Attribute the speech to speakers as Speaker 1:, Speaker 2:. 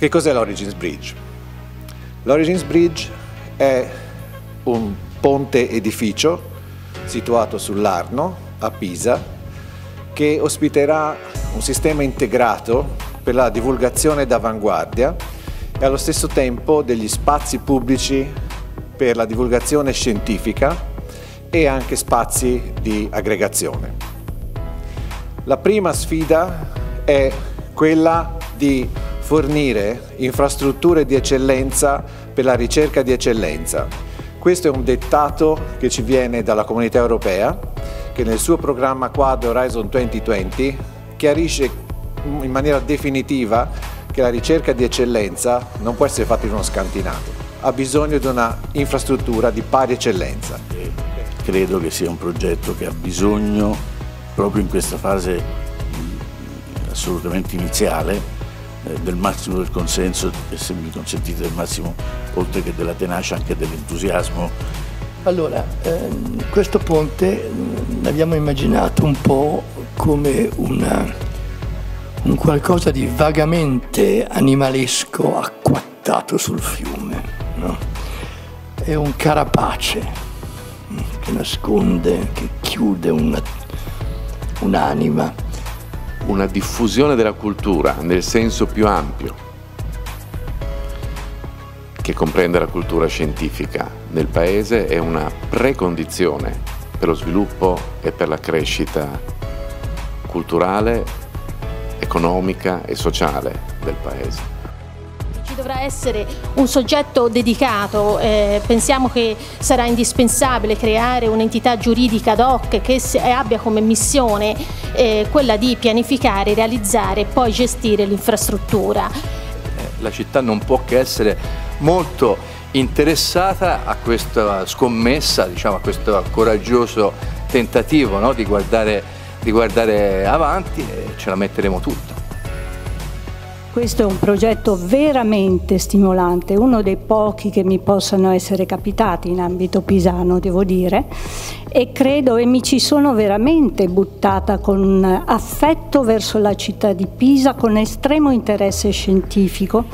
Speaker 1: Che cos'è l'Origins Bridge? L'Origins Bridge è un ponte edificio situato sull'Arno a Pisa che ospiterà un sistema integrato per la divulgazione d'avanguardia e allo stesso tempo degli spazi pubblici per la divulgazione scientifica e anche spazi di aggregazione. La prima sfida è quella di fornire infrastrutture di eccellenza per la ricerca di eccellenza. Questo è un dettato che ci viene dalla comunità europea che nel suo programma quadro Horizon 2020 chiarisce in maniera definitiva che la ricerca di eccellenza non può essere fatta in uno scantinato, ha bisogno di una infrastruttura di pari eccellenza.
Speaker 2: Credo che sia un progetto che ha bisogno, proprio in questa fase assolutamente iniziale, del massimo del consenso e se mi consentite del massimo, oltre che della tenacia, anche dell'entusiasmo.
Speaker 3: Allora, ehm, questo ponte mm, l'abbiamo immaginato un po' come una, un qualcosa di vagamente animalesco acquattato sul fiume. No? È un carapace mm, che nasconde, che chiude un'anima
Speaker 4: una diffusione della cultura nel senso più ampio, che comprende la cultura scientifica nel Paese, è una precondizione per lo sviluppo e per la crescita culturale, economica e sociale del Paese
Speaker 5: dovrà essere un soggetto dedicato, eh, pensiamo che sarà indispensabile creare un'entità giuridica ad hoc che abbia come missione eh, quella di pianificare, realizzare e poi gestire l'infrastruttura.
Speaker 6: Eh, la città non può che essere molto interessata a questa scommessa, diciamo, a questo coraggioso tentativo no? di, guardare, di guardare avanti e ce la metteremo tutta.
Speaker 7: Questo è un progetto veramente stimolante, uno dei pochi che mi possano essere capitati in ambito pisano, devo dire, e credo e mi ci sono veramente buttata con affetto verso la città di Pisa, con estremo interesse scientifico